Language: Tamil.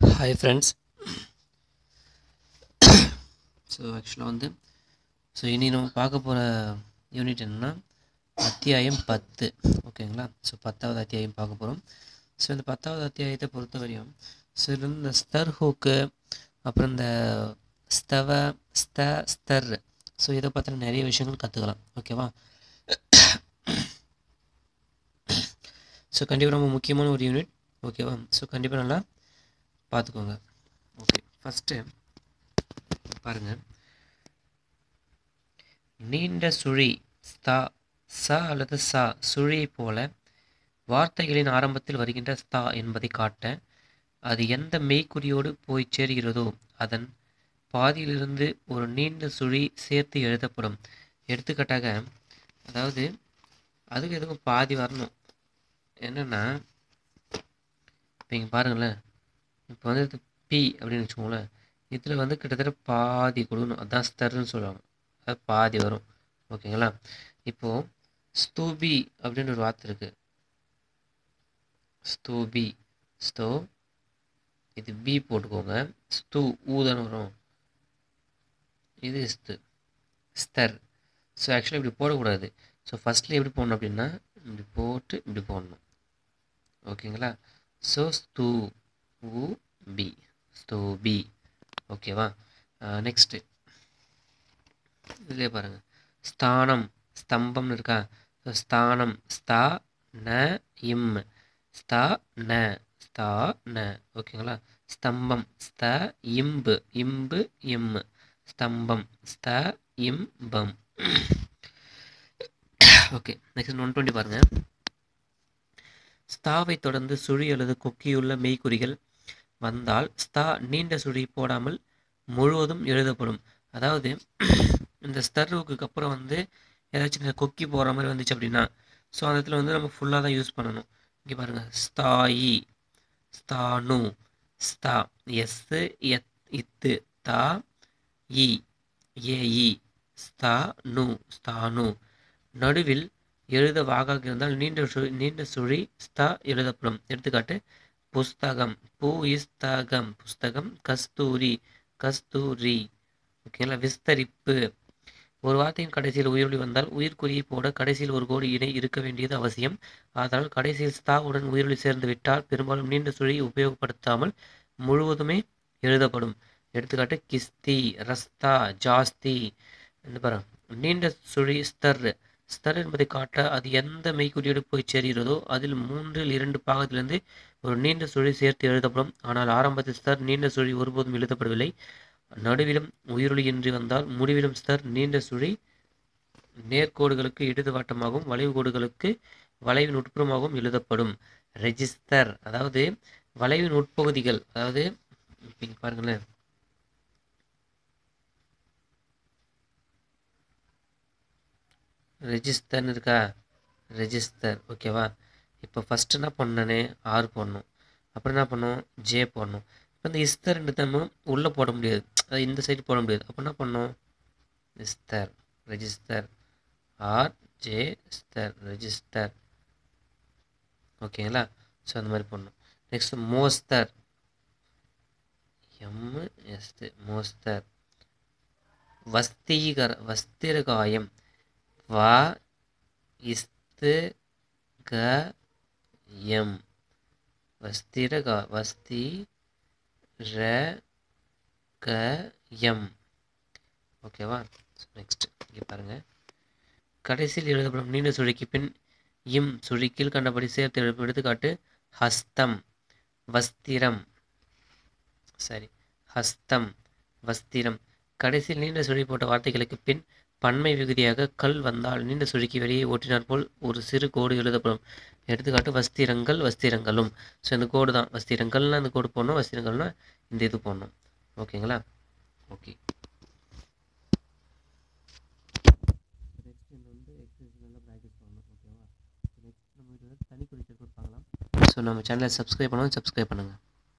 ஹாய் ஃப்ரெண்ட்ஸ் ஸோ ஆக்சுவலாக வந்து ஸோ இனி நம்ம பார்க்க போகிற யூனிட் என்னென்னா அத்தியாயம் பத்து. ஓகேங்களா ஸோ பத்தாவது அத்தியாயம் பார்க்க போகிறோம் ஸோ இந்த பத்தாவது அத்தியாயத்தை பொறுத்த வரையும் ஸோ இது இந்த ஸ்தர் ஹூக்கு அப்புறம் இந்த ஸ்தவ ஸ்த ஸ்தர் ஸோ இதை பற்றின நிறைய விஷயங்கள் கற்றுக்கலாம் ஓகேவா ஸோ கண்டிப்பாக ரொம்ப முக்கியமான ஒரு யூனிட் ஓகேவா ஸோ கண்டிப்பாக நல்லா பார்த்துக்கோங்க ஓகே ஃபஸ்ட்டு பாருங்கள் நீண்ட சுழி ஸ்தா ச அல்லது ச சுழியை போல வார்த்தைகளின் ஆரம்பத்தில் வருகின்ற ஸ்தா என்பதை காட்ட அது எந்த மெய்க்குறியோடு போய் சேர்கிறதோ அதன் பாதியிலிருந்து ஒரு நீண்ட சுழி சேர்த்து எழுதப்படும். எடுத்துக்காட்டாக அதாவது அதுக்கு எதுவும் பாதி வரணும்? என்னென்னா இப்போ இங்கே பாருங்களேன். இப்போ வந்து இது பி அப்படின்னு வச்சுக்கோங்களேன். இதில் வந்து கிட்டத்தட்ட பாதி கொடுக்கணும். அதான் ஸ்தர்ன்னு சொல்லுவாங்க. அது பாதி வரும். ஓகேங்களா? இப்போது ஸ்தூபி அப்படின்னு ஒரு வார்த்தை இருக்குது ஸ்தூபி. ஸ்தோ இது பி போட்டுக்கோங்க. ஸ்தூ ஊதன்னு வரும். இது ஸ்து ஸ்தர். ஸோ ஆக்சுவலாக இப்படி போடக்கூடாது. ஸோ ஃபஸ்ட்டில் எப்படி போடணும் அப்படின்னா இப்படி போட்டு இப்படி போடணும். ஓகேங்களா? ஸோ ஸ்தூ ஊ பி ஸ்தூபி ஓகேவா நெக்ஸ்ட்டு uh, இதிலே பாருங்கள் ஸ்தானம் ஸ்தம்பம்னு இருக்கா? ஸோ ஸ்தானம் ஸ்தா ந இம். ஸ்தா ந ஸ்தா ந. ஓகேங்களா ஸ்தம்பம் ஸ்த இம்பு. இம்பு இம். ஸ்தம்பம் ஸ்த இம்பம். ஓகே நெக்ஸ்ட் ஒன் டுவெண்ட்டி பாருங்கள் ஸ்தாவை தொடர்ந்து சுழி அல்லது கொக்கியுள்ள மெய்க்குறிகள் வந்தால் ஸ்தா நீண்ட சுழி போடாமல் முழுவதும் எழுதப்படும். அதாவது இந்த ஸ்தர்வுக்கு அப்புறம் வந்து ஏதாச்சும் இந்த கொக்கி போகிற மாதிரி வந்துச்சு அப்படின்னா ஸோ அந்த இடத்துல வந்து நம்ம ஃபுல்லாக தான் யூஸ் பண்ணணும். இங்கே பாருங்கள் ஸ்தாயி. ஸ்தானு. ஸ்தா. எஸ் எத் இத்து. தா இ ஏஇ ஸ்தா நு ஸ்தானு. நடுவில் எழுத வாகாக இருந்தால் நீண்ட சுழி நீண்ட சுழி ஸ்தா எழுதப்படும். எடுத்துக்காட்டு புஸ்தகம். பூ இஸ்தகம் புஸ்தகம் கஸ்தூரி. கஸ்தூரி. ஓகேங்களா? விஸ்தரிப்பு. ஒரு வார்த்தையின் கடைசியில் உயிரொலி வந்தால் உயிர்குறியை போட கடைசியில் ஒரு கோடி இணை இருக்க வேண்டியது அவசியம். அதனால் கடைசியில் ஸ்தாவுடன் உயிரொலி சேர்ந்து விட்டால் பெரும்பாலும் நீண்ட சுழியை உபயோகப்படுத்தாமல் முழுவதுமே எழுதப்படும். எடுத்துக்காட்டு கிஸ்தி ரஸ்தா ஜாஸ்தி. இந்த பாருங்க. நீண்ட சுழி ஸ்தர். ஸ்தர் என்பதை காட்ட அது எந்த மெய்க்குறியோடு போய் சேர்கிறதோ அதில் மூன்றில் இரண்டு பாகத்திலிருந்து ஒரு நீண்ட சுழி சேர்த்து எழுதப்படும். ஆனால் ஆரம்பத்தில் ஸ்தர் நீண்ட சுழி ஒருபோதும் எழுதப்படவில்லை. நடுவிலும் உயிரொலியின்றி வந்தால் முடிவிலும் ஸ்தர் நீண்ட சுழி நேர்கோடுகளுக்கு இடது வாட்டமாகவும் வளைவு கோடுகளுக்கு வளைவின் உட்புறமாகவும் எழுதப்படும். ரெஜிஸ்டர் அதாவது வளைவின் உட்பகுதிகள் அதாவது இப்போ பாருங்களேன். ரெஜிஸ்டர்னு இருக்கா? ரெஜிஸ்டர் ஓகேவா இப்போ ஃபஸ்ட்டு என்ன பண்ணனே? ஆர் போடணும். அப்புறம் என்ன பண்ணோம் ஜே போடணும். இப்போ இந்த இஸ்தர் ரெண்டு நம்ம உள்ளே போட முடியாது. அது இந்த சைடு போட முடியாது. அப்போ என்ன பண்ணோம் இஸ்தர் ரெஜிஸ்டர் ஆர் ஜே ஸ்தர் ரெஜிஸ்டர் ஓகேங்களா ஸோ அந்த மாதிரி பண்ணணும் நெக்ஸ்ட் மோஸ்தர் எம் எஸ்து மோஸ்தர் வஸ்தீகர வஸ்திரகாயம். வா இஸ்து க எம் வஸ்திரகா வஸ்தி ர க எம் ஓகேவா நெக்ஸ்ட் இங்கே பாருங்கள் கடைசியில் எழுதப்படும் நீண்ட சுழிக்கு பின் இம் சுழிக்கில் கண்டபடி சேர்த்து எடுத்துக்காட்டு ஹஸ்தம் வஸ்திரம். சரி ஹஸ்தம் வஸ்திரம். கடைசியில் நீண்ட சுழி போட்ட வார்த்தைகளுக்கு பின் பன்மை விகுதியாக கல் வந்தால் நீண்ட சுழுக்கி வெளியே ஓட்டினார் போல் ஒரு சிறு கோடு எழுதப்படும். எடுத்துக்காட்டு வஸ்திரங்கள் வஸ்திரங்களும். ஸோ இந்த கோடு தான். வஸ்திரங்கள்னால் இந்த கோடு போடணும். வஸ்திரங்கள்னால் இந்த இது போடணும். ஓகேங்களா? ஓகே. வந்து நல்லா ப்ராக்டிஸ் பண்ணணும் தனி ஸோ நம்ம சேனலை சப்ஸ்கிரைப் பண்ணணும் சப்ஸ்கிரைப் பண்ணுங்கள்